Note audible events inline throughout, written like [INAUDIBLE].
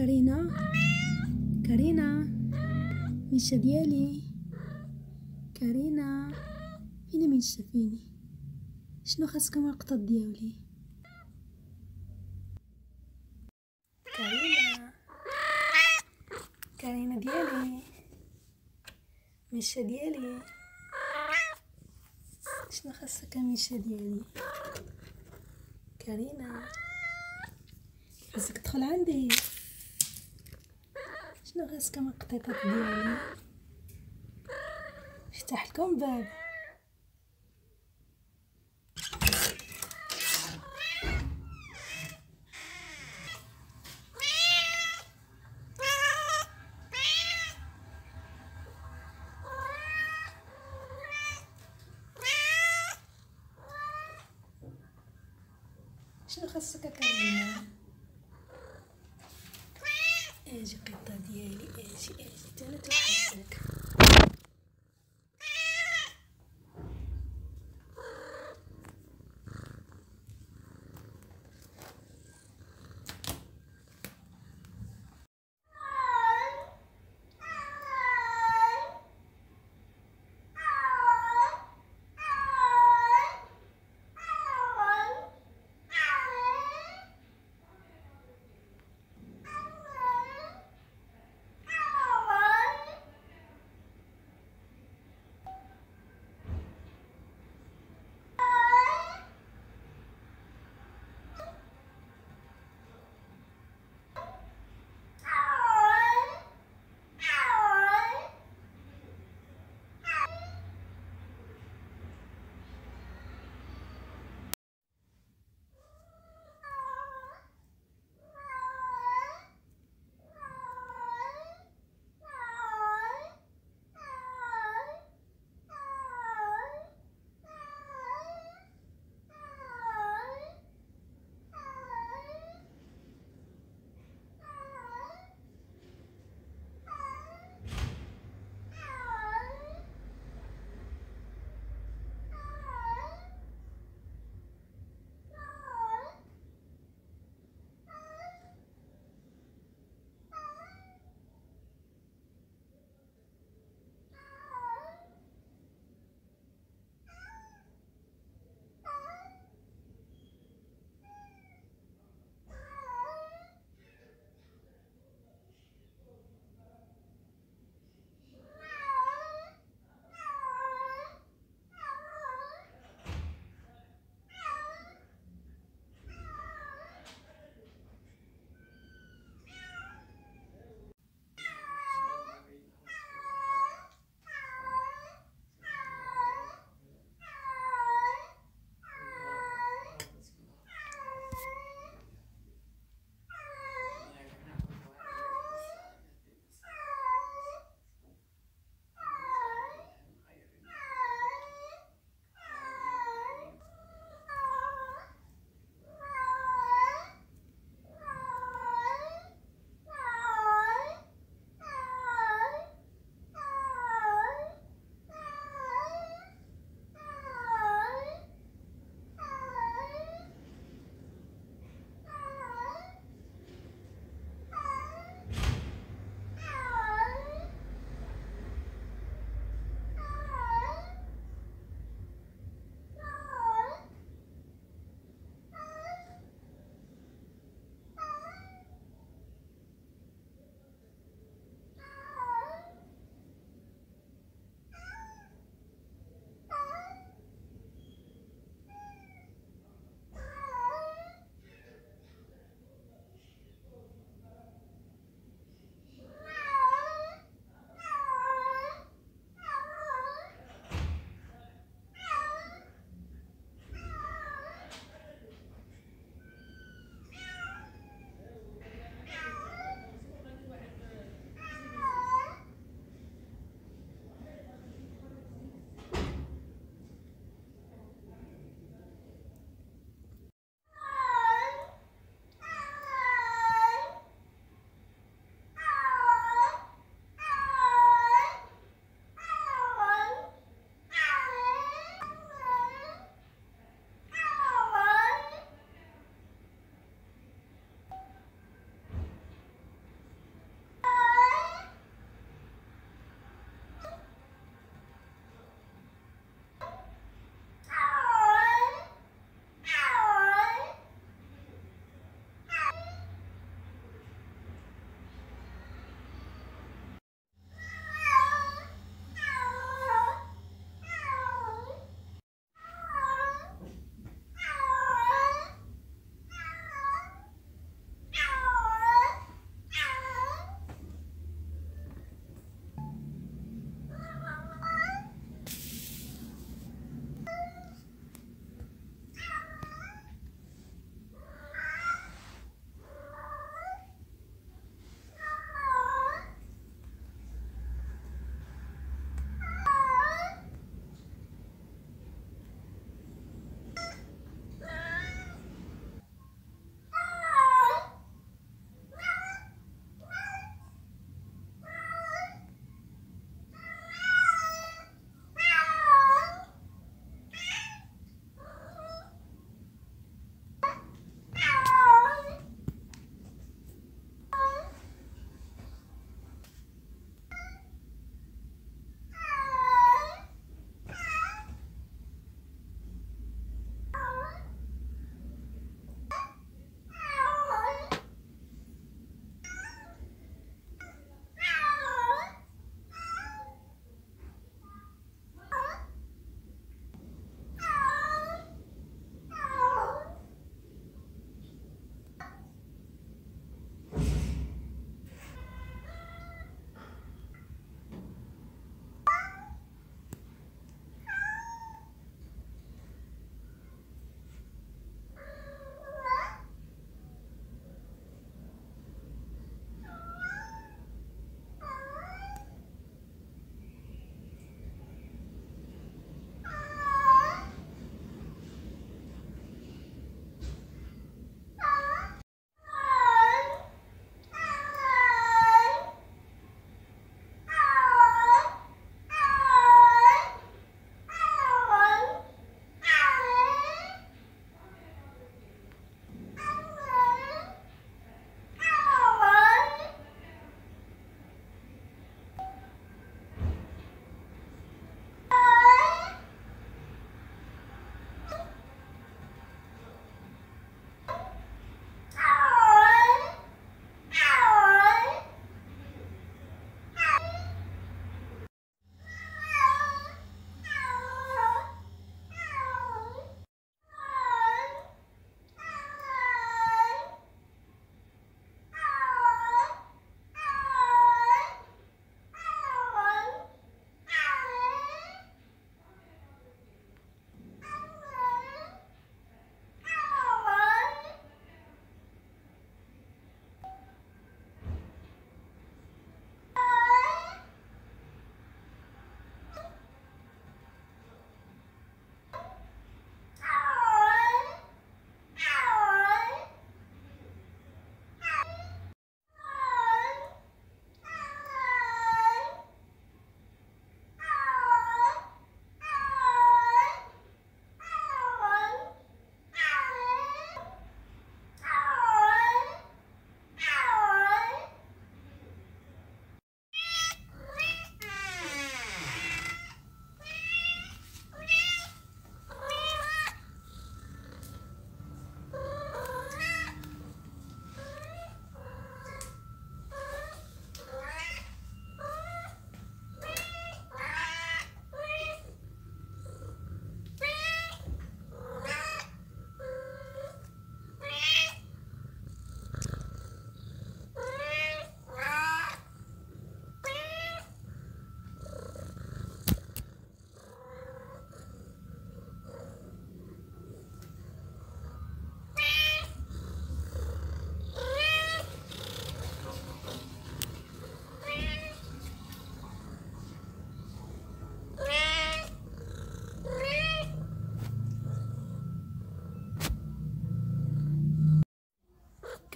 كارينا. كارينا. ميشا ديالي كارينا. فين من شافيني؟ شنو خاصكم القطط ديالي؟ كارينا. كارينا ديالي. ميشا ديالي شنو خاصك ميشا ديالي كارينا. خاصك تدخل عندي. شنو خاصكم القطيطات ديالي؟ افتح لكم باب. شنو خاصك كريمة أجي قطة ديالي أجي أجي تانا توحشك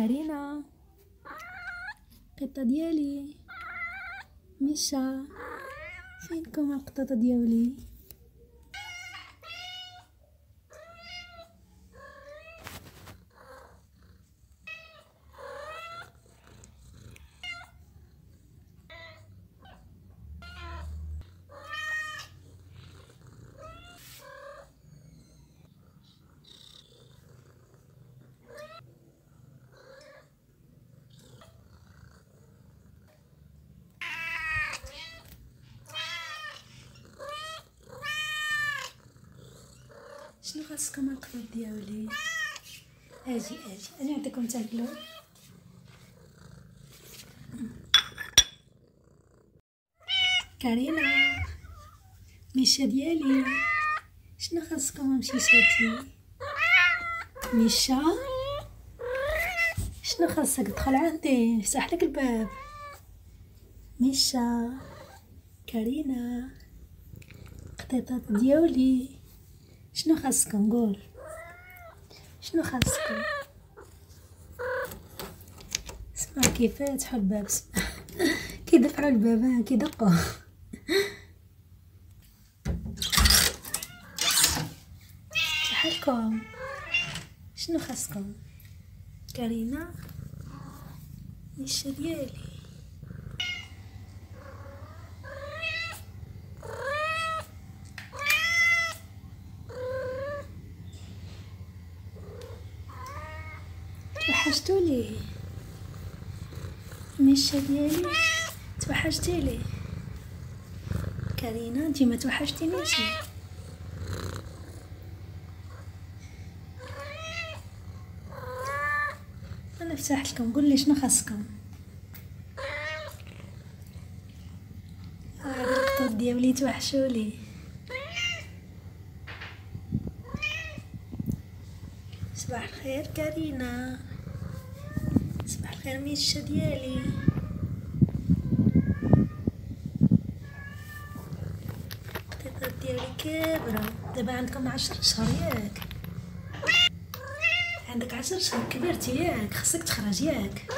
كارينا. قطة ديالي. ميشا. فينكم القطط ديالي؟ شنو خاصكم القطط ديالي؟ أجي أجي. أنا نعطيكم تاكلوا كارينا ميشا ديالي. شنو خاصكم مشيشاتي ميشا؟ شنو خاصك؟ تدخل عندي. نفتح لك الباب. ميشا. كارينا. قطيطات ديالي. شنو خاصكم؟ قول. شنو خاصكم؟ اسمع كيف فتحوا [LAUGHS] الباب كيدفعوا الباب كيدقوا شحالكم شنو خاصكم؟ كارينا نيشا ديالي توحشتوني ميشا ديالي توحشتي لي. كارينا انتي ما توحشتينيش أنا نفتح لكم قول لي شنو خاصكم. هاد القطط ديالي توحشولي صباح الخير كارينا. ميشا ديالي. القطيطات ديالي كابرة دابا عندكم عشر شهور ياك. عندك عشر شهور كبرتي ياك. خصك تخرج ياك.